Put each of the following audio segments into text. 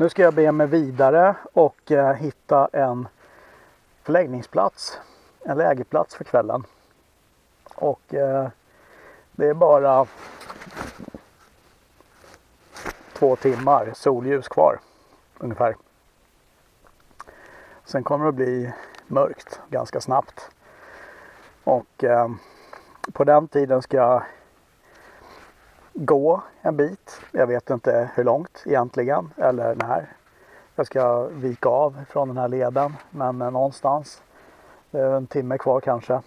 Nu ska jag be mig vidare och eh, hitta en förläggningsplats. En lägerplats för kvällen. Och eh, det är bara två timmar solljus kvar ungefär. Sen kommer det att bli mörkt ganska snabbt. Och eh, på den tiden ska jag gå en bit. Jag vet inte hur långt egentligen eller när. Jag ska vika av från den här leden men eh, någonstans. Det är en timme kvar kanske.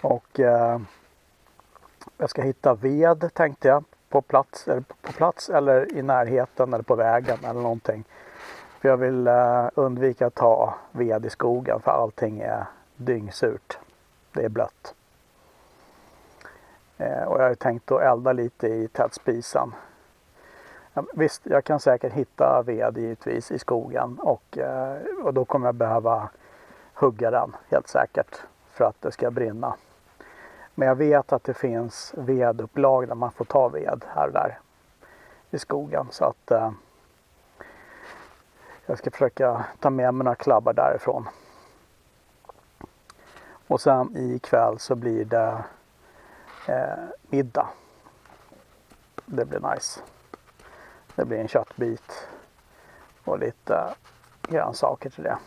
Och eh, jag ska hitta ved tänkte jag på plats, eller på plats eller i närheten eller på vägen eller någonting. För jag vill eh, undvika att ta ved i skogen för allting är dyngsurt. Det är blött. Eh, och jag har tänkt att elda lite i tätspisen. Visst, jag kan säkert hitta ved givetvis i skogen och, eh, och då kommer jag behöva hugga den helt säkert för att det ska brinna. Men jag vet att det finns vedupplag där man får ta ved här och där i skogen så att eh, jag ska försöka ta med mig några klabbar därifrån. Och sen ikväll så blir det eh, middag. Det blir nice. Det blir en köttbit och lite grönsaker till det.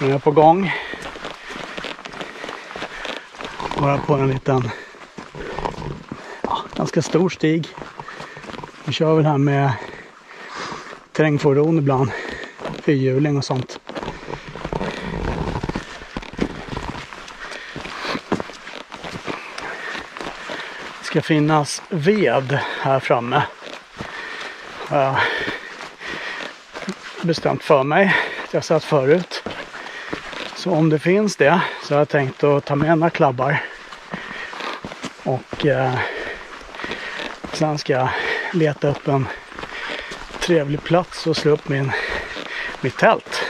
Nu är jag på gång. Bara på en liten, ja, ganska stor stig. Vi kör väl här med terrängfordon ibland. Fyrhjuling och sånt. Ska finnas ved här framme. Har jag bestämt för mig. Jag satt förut. Så om det finns det så har jag tänkt att ta med några klabbar. Och eh, sen ska jag leta upp en trevlig plats och slå upp min, mitt tält.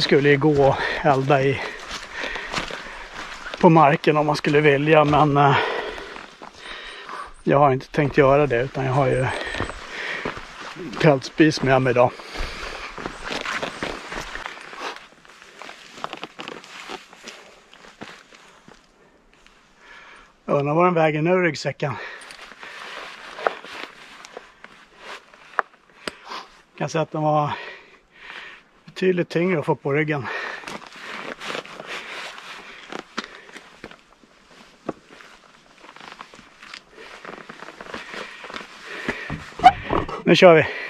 Det skulle ju gå att elda i på marken om man skulle vilja men eh, jag har inte tänkt göra det utan jag har ju tältspis med mig idag. Jag undrar vad den väger nu ryggsäcken. Jag kan säga att den var betydligt tyngre att få på ryggen. Nu kör vi!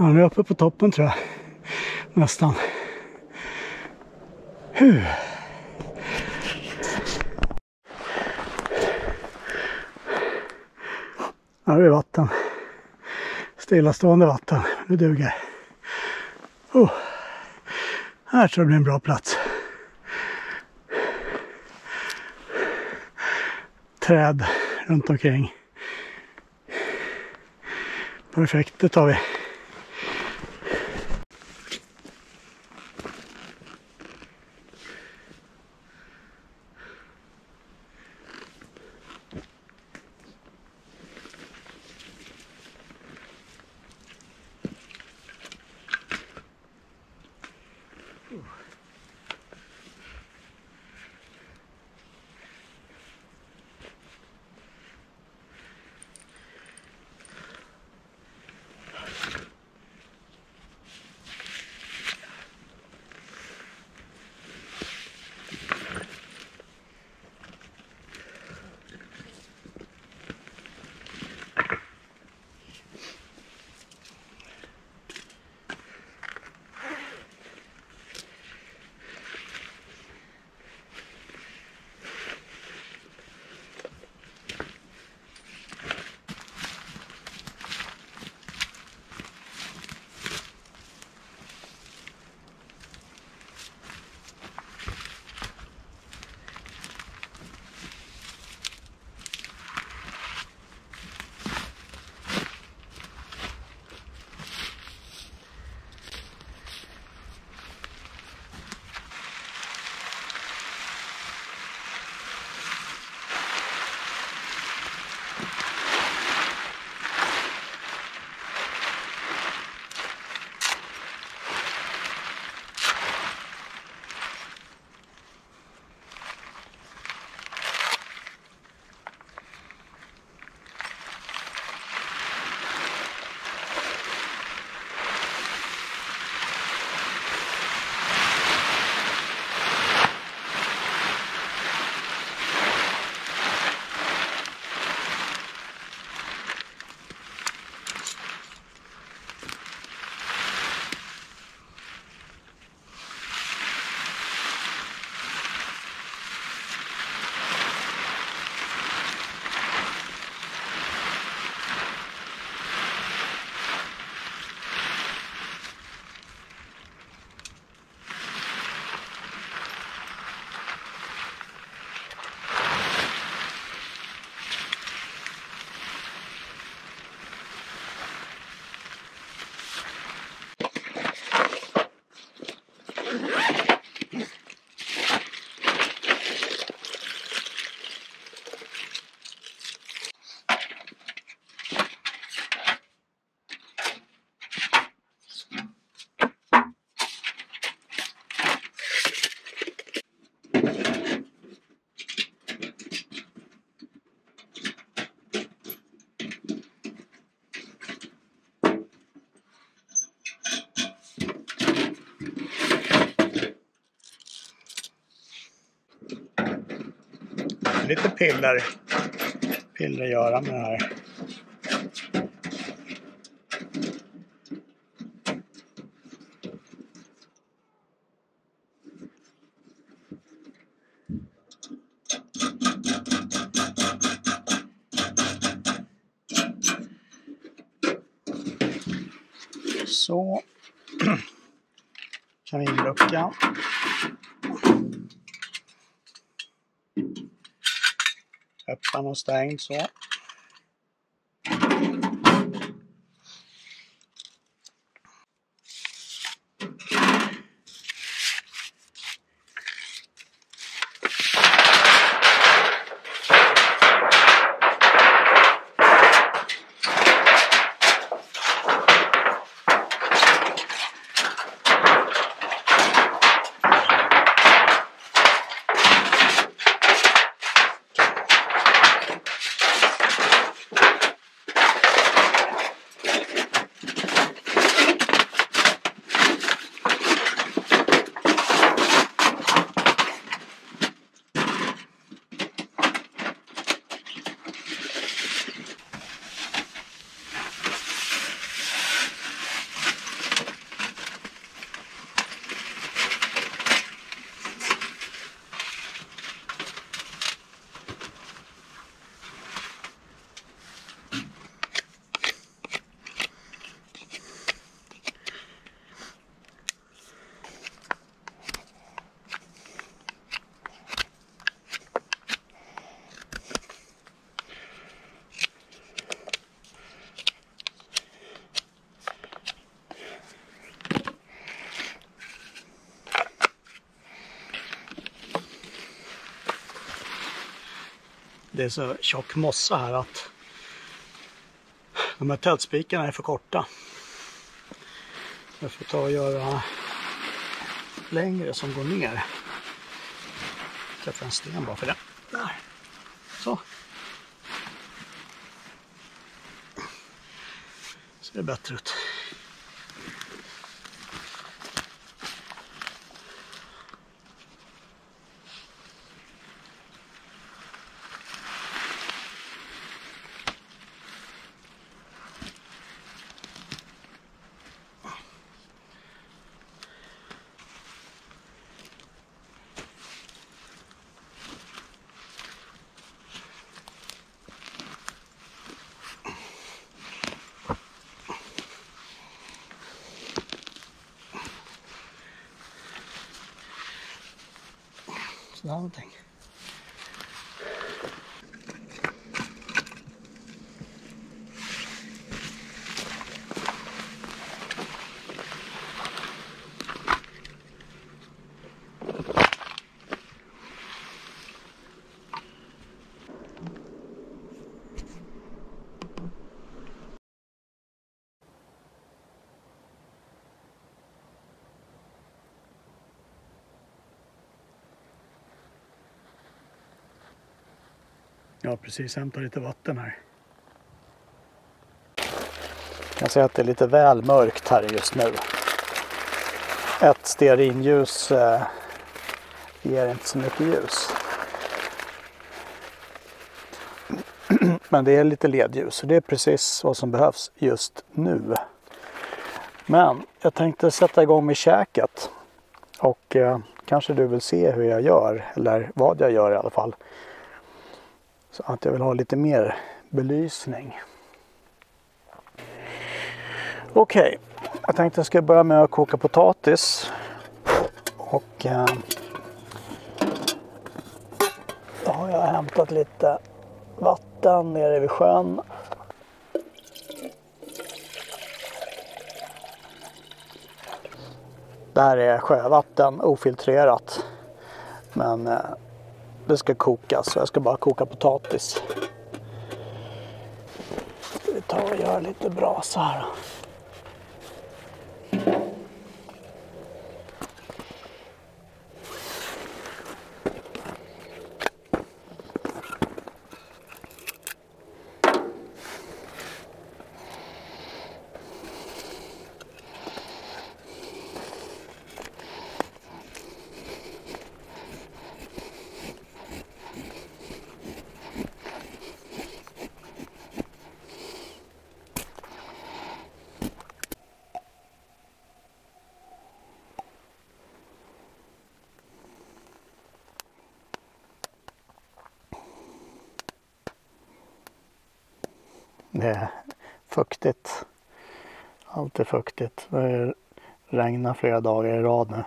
Ja, nu är jag uppe på toppen tror jag. Nästan. Huh. Här är vatten. Stillastående vatten. Det duger. Oh. Här tror jag det blir en bra plats. Träd runt omkring. Perfekt, det tar vi. Lite piller, piller att göra med det här. Så. Kaninlucka. almost dying, so Det är så tjock mossa här att de här tältspikarna är för korta. Jag får ta och göra längre som går ner. Träffa en sten bara för det. Där. Så. Ser det bättre ut. Sådär någonting. Jag har precis hämtat lite vatten här. Jag ser att det är lite väl mörkt här just nu. Ett stearinljus eh, ger inte så mycket ljus. Men det är lite ledljus och det är precis vad som behövs just nu. Men jag tänkte sätta igång med käket. Och eh, kanske du vill se hur jag gör, eller vad jag gör i alla fall. Så att jag vill ha lite mer belysning. Okej, okay. jag tänkte jag ska börja med att koka potatis. Och eh, då har jag hämtat lite vatten nere vid sjön. Det här är sjövatten, ofiltrerat. Men eh, det ska kokas så jag ska bara koka potatis. Vi tar och gör lite brasa här. Det är fuktigt. Allt är fuktigt. Det har regnat flera dagar i rad nu.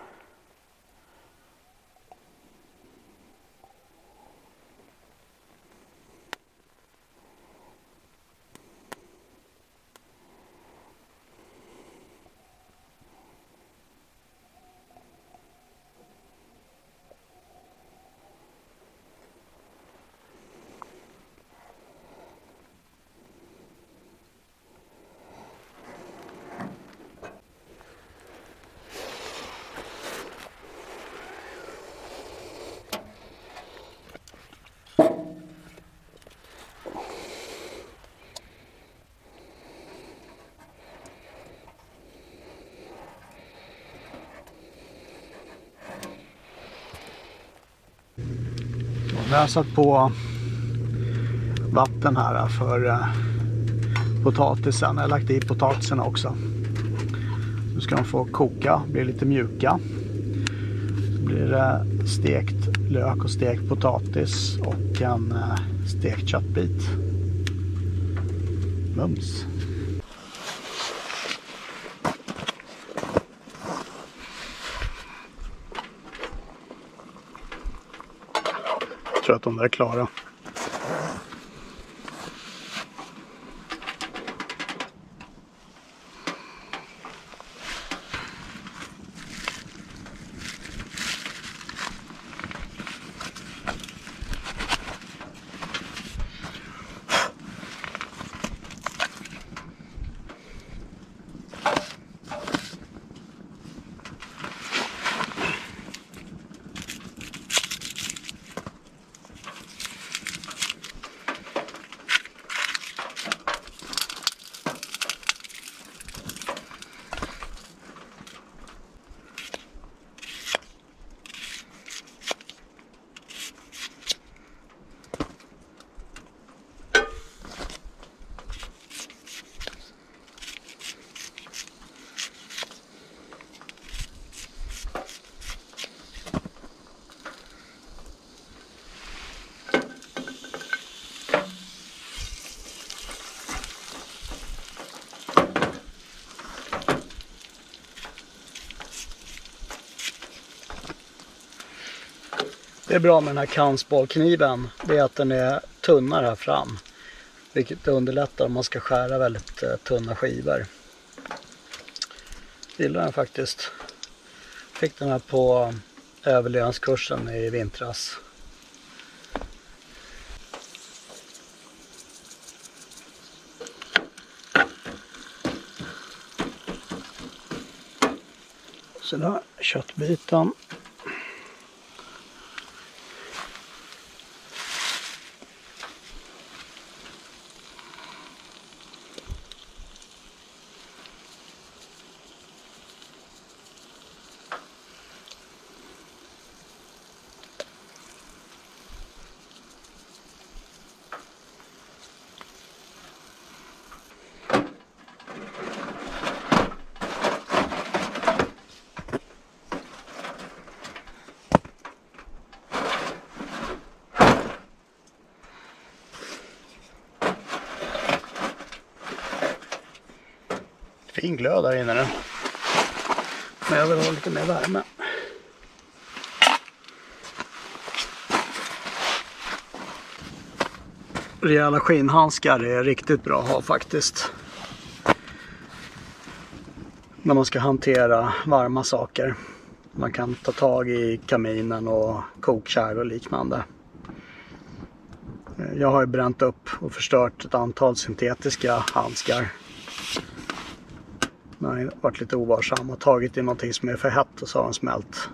Vi har satt på vatten här för eh, potatisen. Jag har lagt i potatisen också. Nu ska de få koka, bli lite mjuka. Så blir det stekt lök och stekt potatis och en eh, stekt köttbit. Mums! För tror att de där är klara. Det är bra med den här kantspalkniven. Det är att den är tunnare här fram. Vilket underlättar om man ska skära väldigt eh, tunna skivor. Gillar den faktiskt. Fick den här på överlevnadskursen i vintras. Så där köttbiten. Fin glöd här inne nu. Men jag vill ha lite mer värme. Rejäla skinnhandskar är riktigt bra att ha faktiskt. När man ska hantera varma saker. Man kan ta tag i kaminen och kokkärl och liknande. Jag har ju bränt upp och förstört ett antal syntetiska handskar. När han varit lite ovarsam och tagit i någonting som är för hett och så har den smält.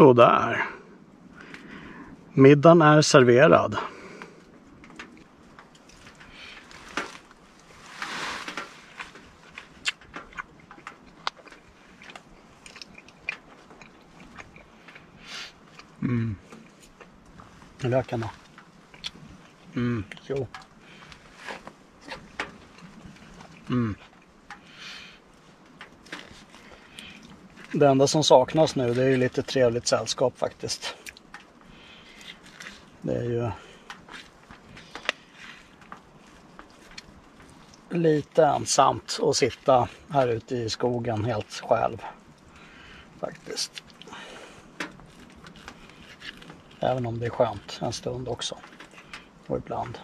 Sådär. Middagen är serverad. Mm. Löken då? Mm, jo. Mm. Det enda som saknas nu det är ju lite trevligt sällskap faktiskt. Det är ju lite ensamt att sitta här ute i skogen helt själv. Faktiskt. Även om det är skönt en stund också. Och ibland.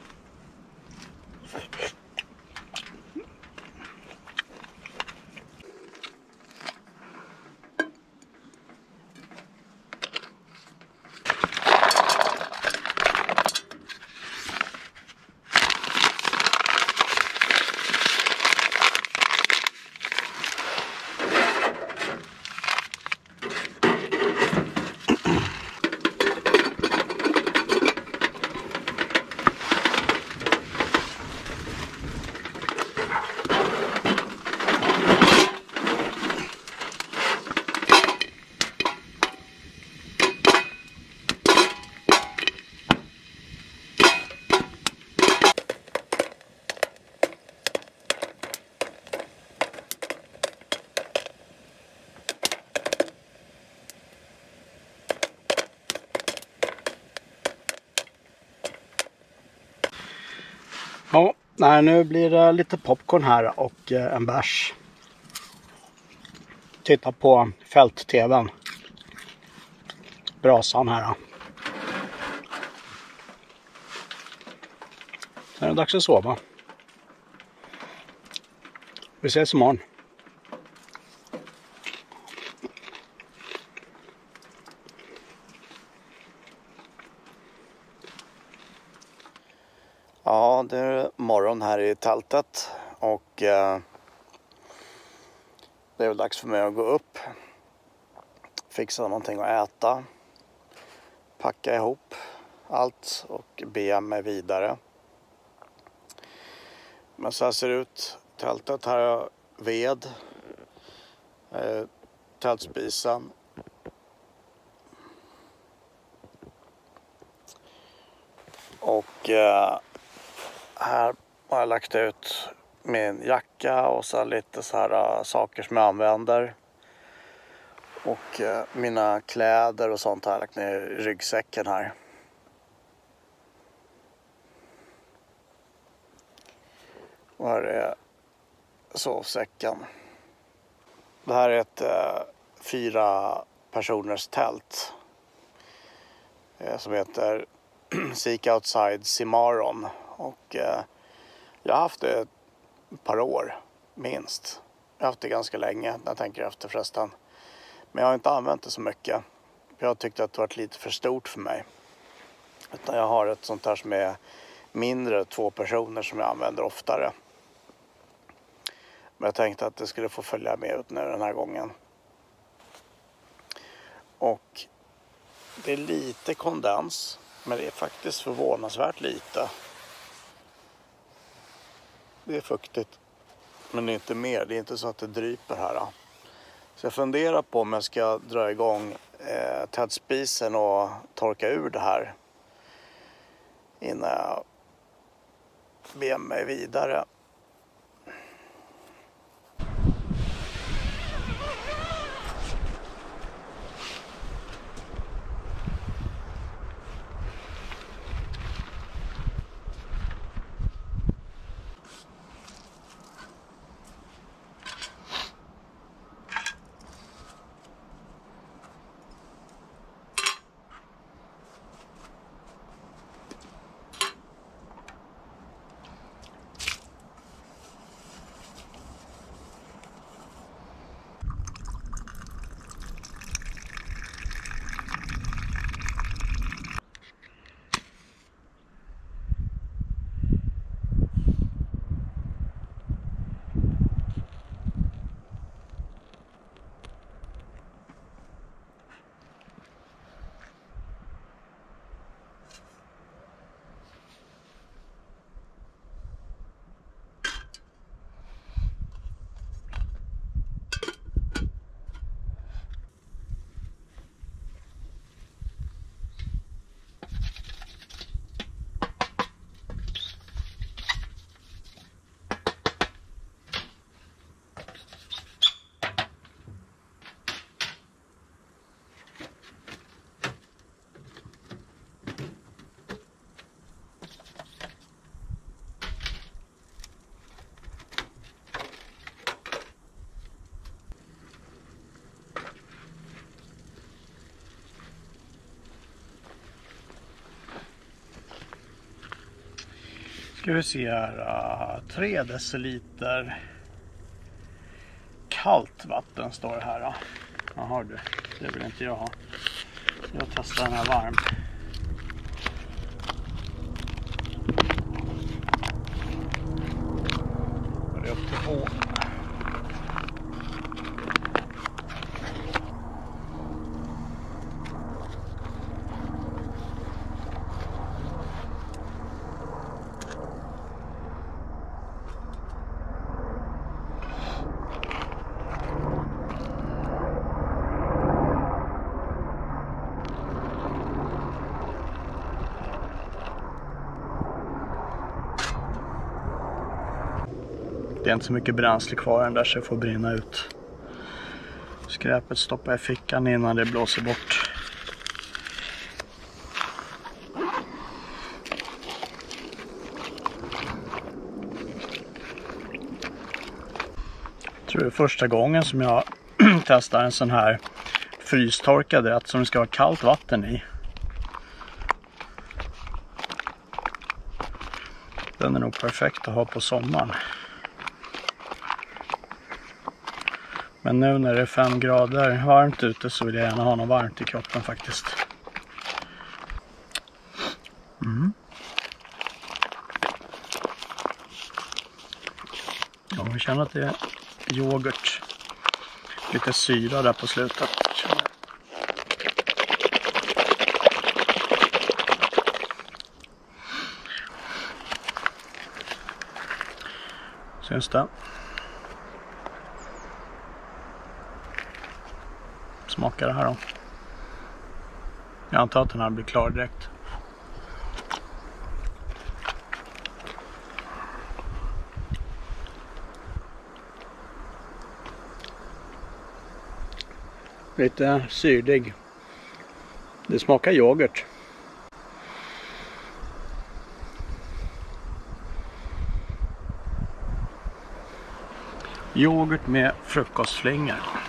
Ja, nej, nu blir det lite popcorn här och eh, en bärs. Titta på fält-tvn. Brasan här. Sen är det dags att sova. Vi ses imorgon. Ja, det är morgon här i tältet och eh, det är väl dags för mig att gå upp, fixa någonting att äta, packa ihop allt och be mig vidare. Men så här ser det ut. Tältet här har jag ved, eh, tältspisen. Och eh, här har jag lagt ut min jacka och så lite så här uh, saker som jag använder. Och uh, mina kläder och sånt har jag lagt ner i ryggsäcken här. Och här är sovsäcken. Det här är ett uh, fyra personers tält. som heter Seek Outside Cimarron och eh, jag har haft det ett par år minst. Jag har haft det ganska länge, när jag tänker efter förresten. Men jag har inte använt det så mycket. Jag har tyckt att det varit lite för stort för mig. Utan jag har ett sånt här som är mindre, två personer som jag använder oftare. Men jag tänkte att det skulle få följa med ut nu den här gången. Och det är lite kondens, men det är faktiskt förvånansvärt lite. Det är fuktigt. Men det är inte mer. Det är inte så att det dryper här. Så jag funderar på om jag ska dra igång eh, tändspisen och torka ur det här. Innan jag ber mig vidare. Ska vi se här. Ah, 3 deciliter kallt vatten står det här. Ah. Jaha du, det vill inte jag ha. Jag testar den här varm. Det är upp till H. Det är inte så mycket bränsle kvar den där så jag får brinna ut. Skräpet stoppar jag i fickan innan det blåser bort. Jag tror det är första gången som jag testar en sån här frystorkad rätt som det ska vara kallt vatten i. Den är nog perfekt att ha på sommaren. Men nu när det är 5 grader varmt ute så vill jag gärna ha något varmt i kroppen faktiskt. Mm. Ja, vi känner att det är yoghurt. Lite syra där på slutet. Syns det? Smaka det här då. Jag antar att den här blir klar direkt. Lite syrlig. Det smakar yoghurt. Yoghurt med frukostflingor.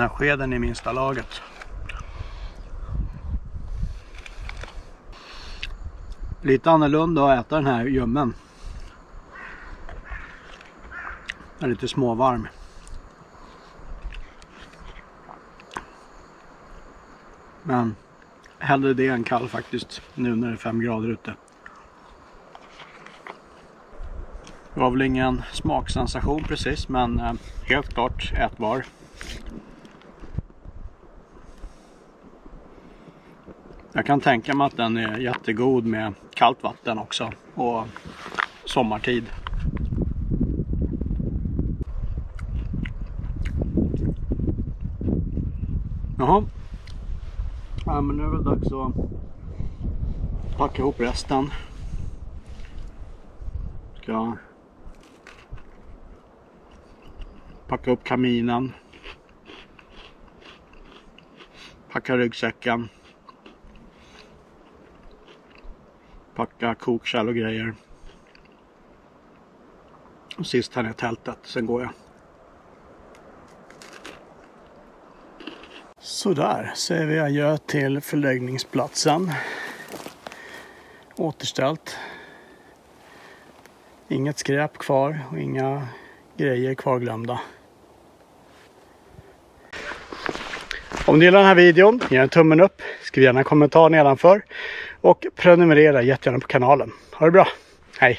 Den här skeden i minsta laget. Lite annorlunda att äta den här ljummen. Den är lite småvarm. Men hellre det än kall faktiskt. Nu när det är 5 grader ute. Det var väl ingen smaksensation precis men eh, helt klart ätbar. Jag kan tänka mig att den är jättegod med kallt vatten också och sommartid. Jaha. Ja, men nu är det dags att packa ihop resten. Ska packa upp kaminen. Packa ryggsäcken. Packa kokkärl och grejer. Och sist här är tältet, sen går jag. Sådär, säger vi adjö till förläggningsplatsen. Återställt. Inget skräp kvar och inga grejer kvarglömda. Om du gillar den här videon, ge en tummen upp, skriv gärna en kommentar nedanför och prenumerera jättegärna på kanalen. Ha det bra, hej!